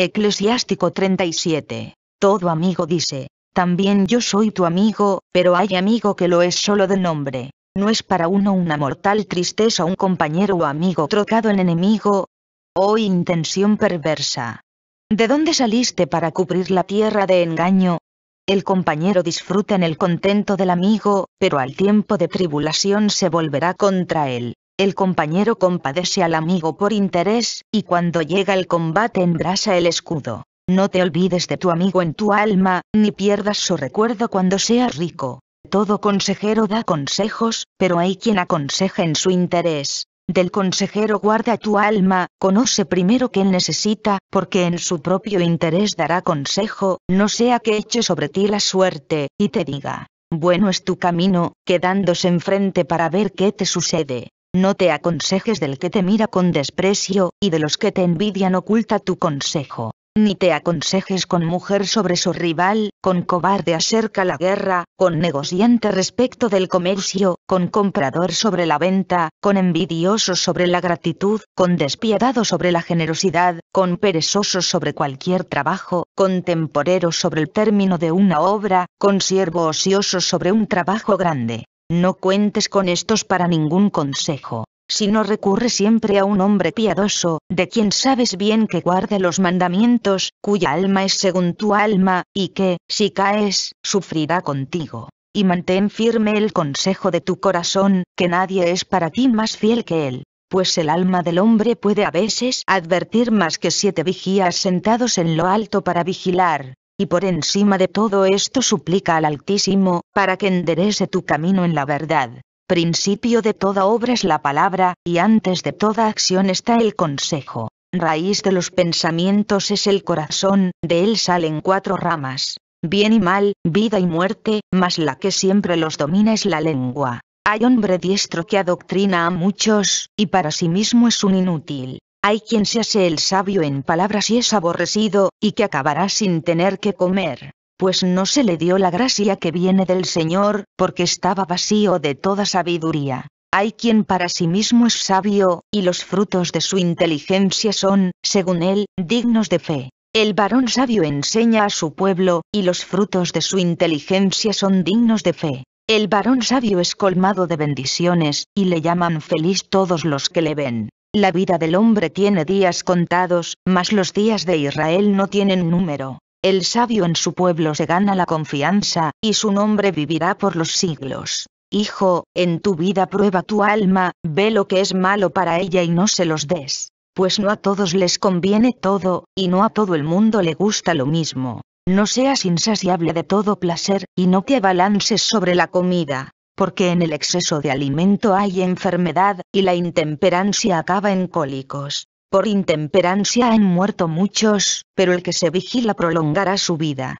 Eclesiástico 37. Todo amigo dice, también yo soy tu amigo, pero hay amigo que lo es solo de nombre. No es para uno una mortal tristeza un compañero o amigo trocado en enemigo. Oh intención perversa. ¿De dónde saliste para cubrir la tierra de engaño? El compañero disfruta en el contento del amigo, pero al tiempo de tribulación se volverá contra él. El compañero compadece al amigo por interés, y cuando llega el combate embrasa el escudo. No te olvides de tu amigo en tu alma, ni pierdas su recuerdo cuando seas rico. Todo consejero da consejos, pero hay quien aconseja en su interés. Del consejero guarda tu alma, conoce primero que él necesita, porque en su propio interés dará consejo, no sea que eche sobre ti la suerte, y te diga, bueno es tu camino, quedándose enfrente para ver qué te sucede. No te aconsejes del que te mira con desprecio, y de los que te envidian oculta tu consejo ni te aconsejes con mujer sobre su rival, con cobarde acerca la guerra, con negociante respecto del comercio, con comprador sobre la venta, con envidioso sobre la gratitud, con despiadado sobre la generosidad, con perezoso sobre cualquier trabajo, con temporero sobre el término de una obra, con siervo ocioso sobre un trabajo grande. No cuentes con estos para ningún consejo si no recurre siempre a un hombre piadoso, de quien sabes bien que guarda los mandamientos, cuya alma es según tu alma, y que, si caes, sufrirá contigo. Y mantén firme el consejo de tu corazón, que nadie es para ti más fiel que él. Pues el alma del hombre puede a veces advertir más que siete vigías sentados en lo alto para vigilar, y por encima de todo esto suplica al Altísimo, para que enderece tu camino en la verdad. Principio de toda obra es la palabra, y antes de toda acción está el consejo. Raíz de los pensamientos es el corazón, de él salen cuatro ramas. Bien y mal, vida y muerte, mas la que siempre los domina es la lengua. Hay hombre diestro que adoctrina a muchos, y para sí mismo es un inútil. Hay quien se hace el sabio en palabras y es aborrecido, y que acabará sin tener que comer pues no se le dio la gracia que viene del Señor, porque estaba vacío de toda sabiduría. Hay quien para sí mismo es sabio, y los frutos de su inteligencia son, según él, dignos de fe. El varón sabio enseña a su pueblo, y los frutos de su inteligencia son dignos de fe. El varón sabio es colmado de bendiciones, y le llaman feliz todos los que le ven. La vida del hombre tiene días contados, mas los días de Israel no tienen número. El sabio en su pueblo se gana la confianza, y su nombre vivirá por los siglos. Hijo, en tu vida prueba tu alma, ve lo que es malo para ella y no se los des. Pues no a todos les conviene todo, y no a todo el mundo le gusta lo mismo. No seas insaciable de todo placer, y no te abalances sobre la comida, porque en el exceso de alimento hay enfermedad, y la intemperancia acaba en cólicos. Por intemperancia han muerto muchos, pero el que se vigila prolongará su vida.